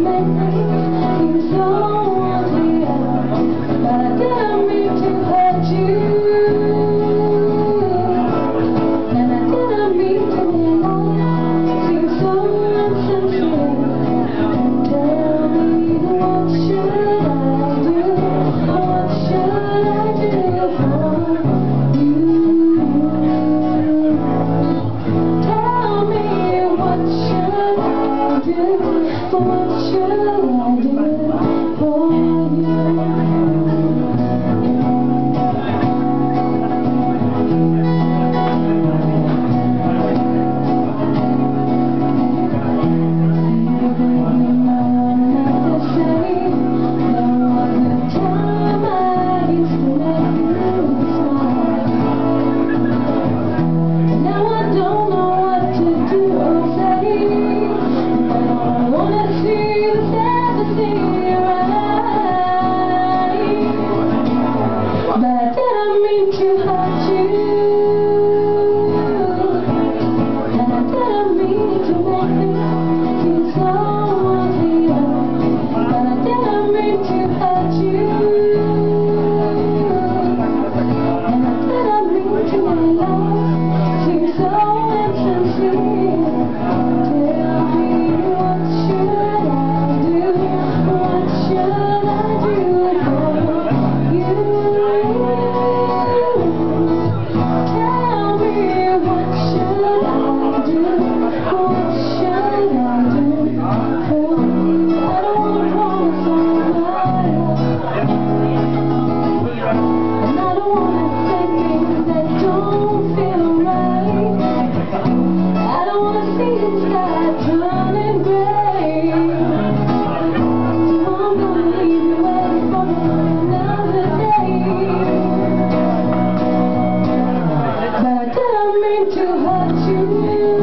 my. You don't want me, but I do. true, I do. hurt you.